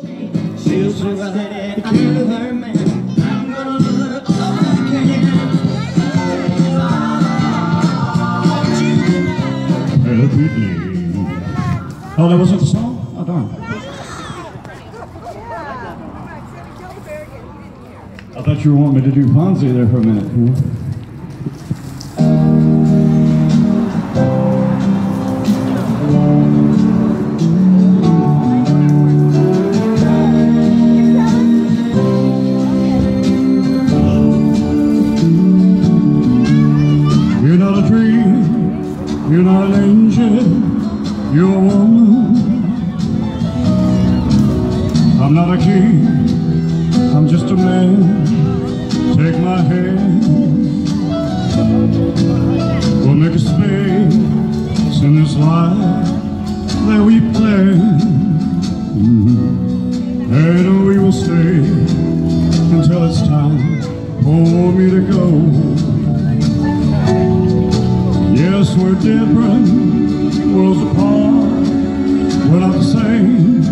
She'll survive it to her man. I. Oh, that wasn't the song? Oh, darn. I thought you were wanting me to do Ponzi there for a minute. You're a woman. I'm not a king, I'm just a man. Take my hand, we'll make a space in this life that we plan. Mhm. And we will stay until it's time for me to go. Yes, we're different, worlds apart, we're not the same.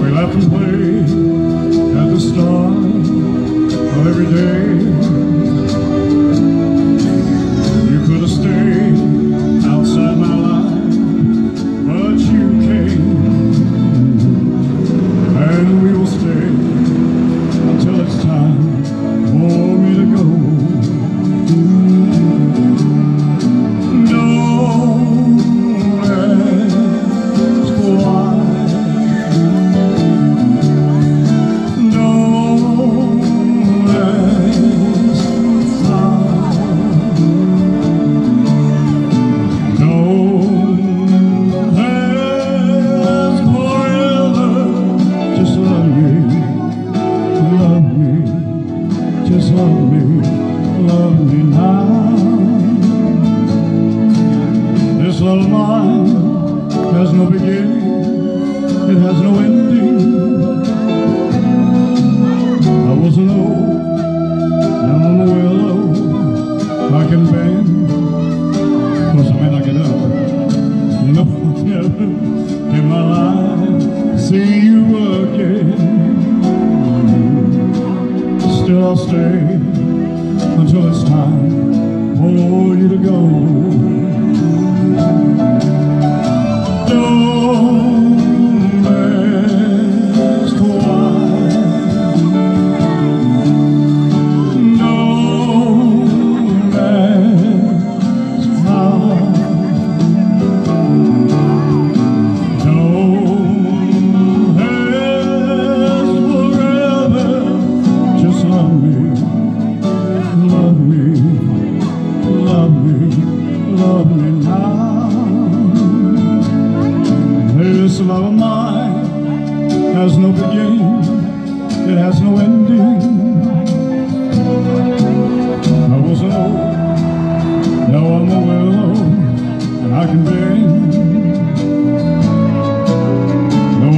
We laugh and play at the start of every day. Love me, love me now. This love of has no beginning,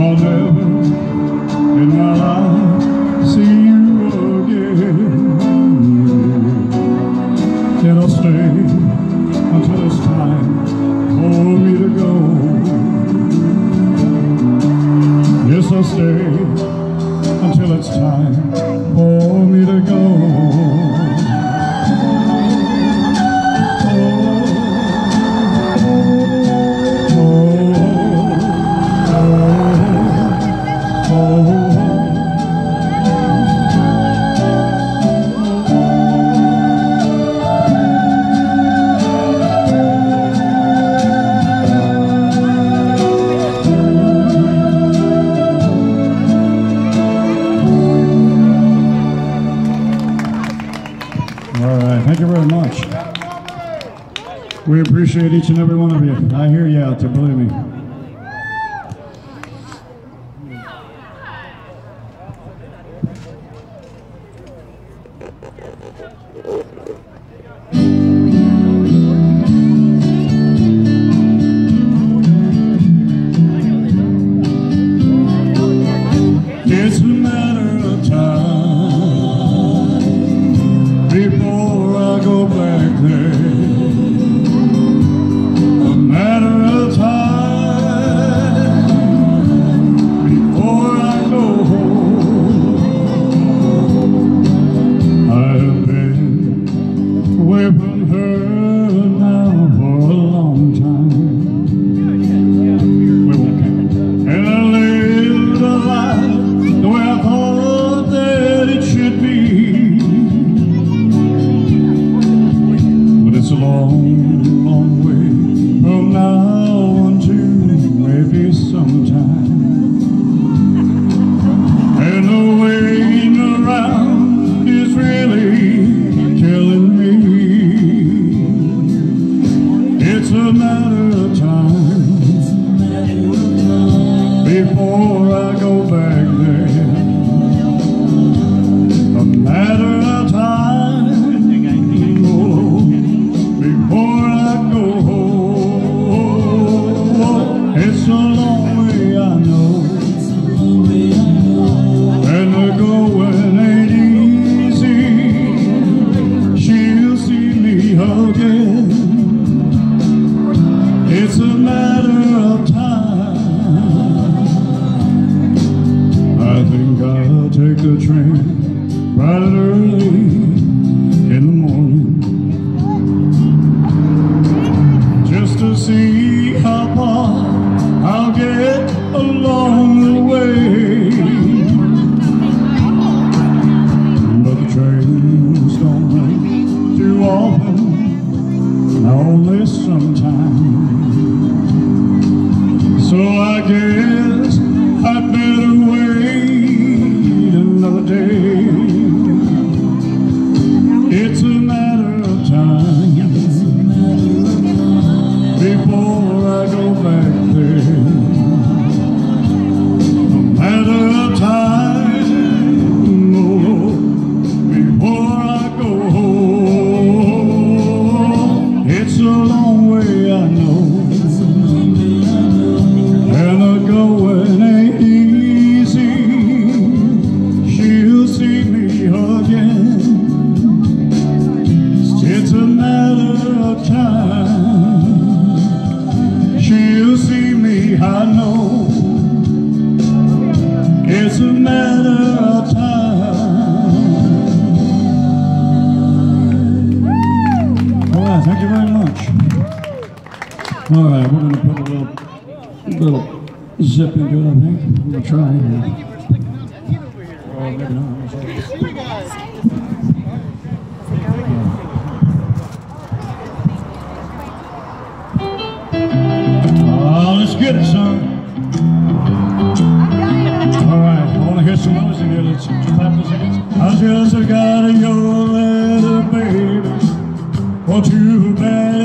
I'll never in my life see you again. Yet I'll stay until it's time for me to go. Yes, I'll stay until it's time for me to go. Appreciate each and every one of you. I hear you out there, believe me. Before I go back there. sometime. So I guess. Thank you very much. All right, we're going to put a little, little zip into it, I think. we'll going to try. Or maybe not. Oh, let's get it, son. All right, I want to hear some noise in here. Let's clap this again. I just got a yodeling want you back.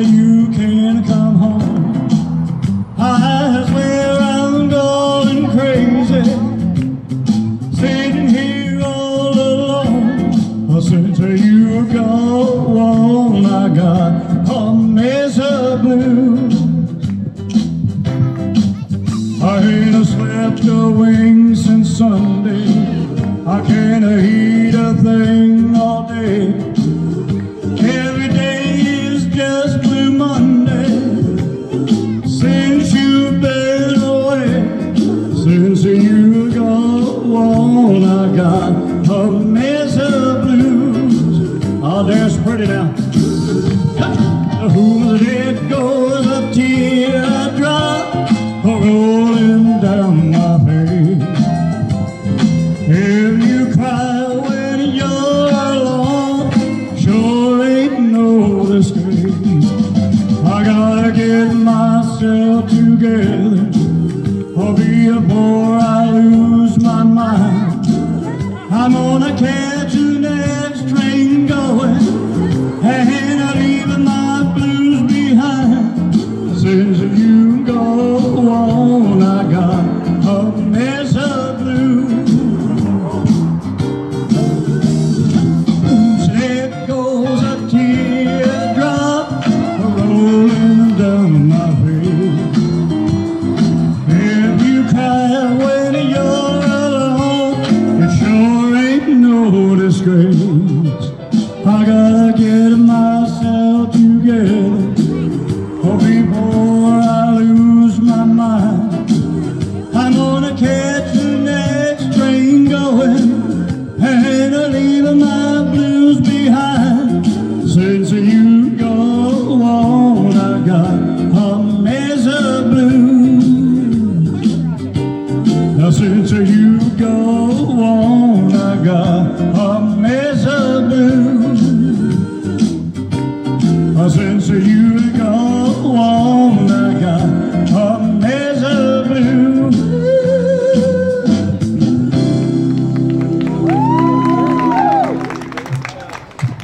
My you've gone, on I got a mess of blue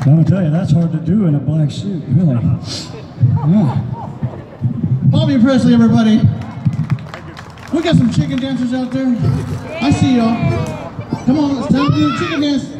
Let me tell you, that's hard to do in a black suit, really. Yeah. Bobby Presley, everybody. We got some chicken dancers out there. I see y'all. Come on, it's time to do the chicken dance.